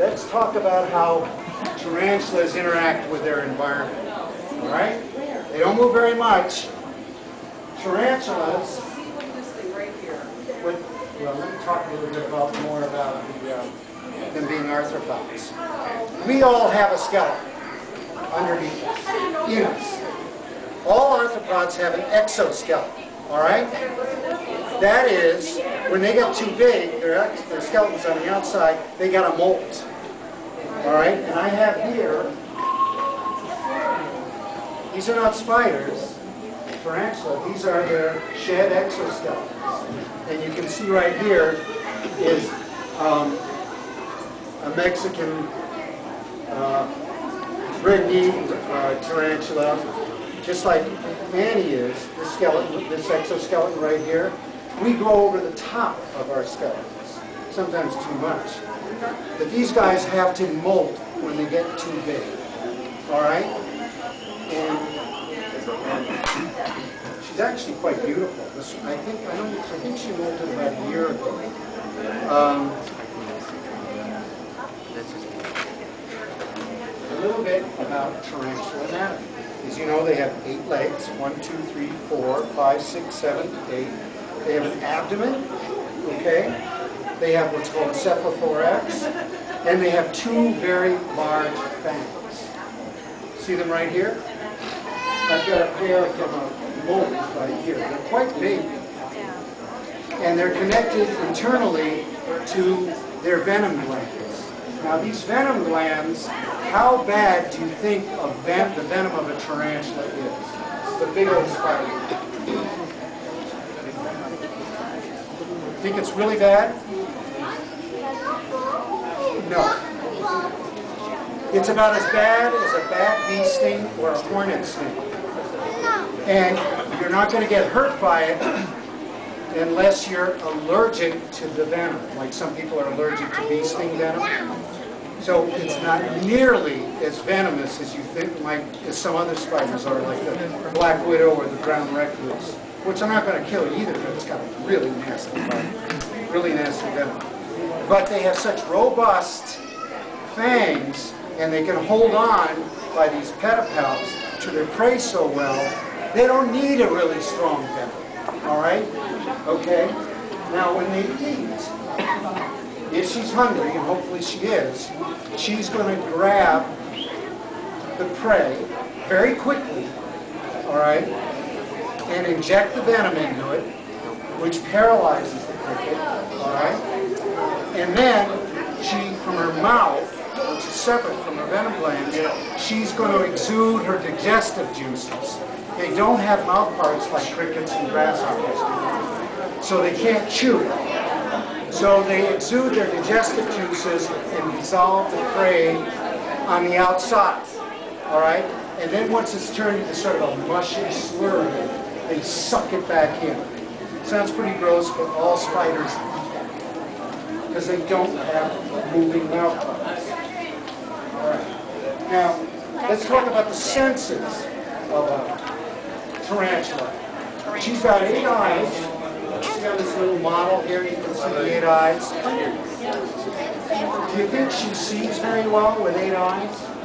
let's talk about how tarantulas interact with their environment. All right? They don't move very much. Tarantulas well, let me talk a little bit about more about the, uh, them being arthropods. We all have a skeleton underneath us, us. All arthropods have an exoskeleton, all right? That is, when they get too big, their, their skeleton's on the outside, they got to molt. All right, and I have here, these are not spiders, tarantula, these are their shed exoskeletons. And you can see right here is um, a Mexican uh, red knee uh, tarantula, just like Annie is, this skeleton, this exoskeleton right here. We go over the top of our skeletons, sometimes too much. But these guys have to molt when they get too big. All right? And she's actually quite beautiful. I think I don't. I think she molted about a year ago. Um, a little bit about tarantula anatomy. As you know, they have eight legs. One, two, three, four, five, six, seven, eight. They have an abdomen. Okay. They have what's called cephalothorax, and they have two very large fangs. See them right here? I've got a pair from a molt right here. They're quite big. And they're connected internally to their venom glands. Now these venom glands, how bad do you think ven the venom of a tarantula is? The big old spider. Think it's really bad? No. It's about as bad as a bat bee sting or a hornet sting. And you're not going to get hurt by it unless you're allergic to the venom. Like some people are allergic to bee sting venom. So it's not nearly as venomous as you think, like as some other spiders are, like the black widow or the brown recluse, which are not going to kill you either, but it's got a really nasty bite, really nasty venom. But they have such robust fangs, and they can hold on by these pedipalps to their prey so well, they don't need a really strong venom. All right? Okay? Now, when they eat, if she's hungry, and hopefully she is, she's going to grab the prey very quickly, all right, and inject the venom into it, which paralyzes the cricket, all right? And then she, from her mouth, which is separate from her venom glands, she's going to exude her digestive juices. They don't have mouth parts like crickets and grasshoppers do, so they can't chew. So they exude their digestive juices and dissolve the prey on the outside. All right? And then once it's turned into sort of a mushy slurry, they suck it back in. Sounds pretty gross, but all spiders eat that because they don't have moving mouth parts. All right. Now, let's talk about the senses of a tarantula. She's got eight eyes. She's got this little model here, you can see the eight eyes. Do you think she sees very well with eight eyes?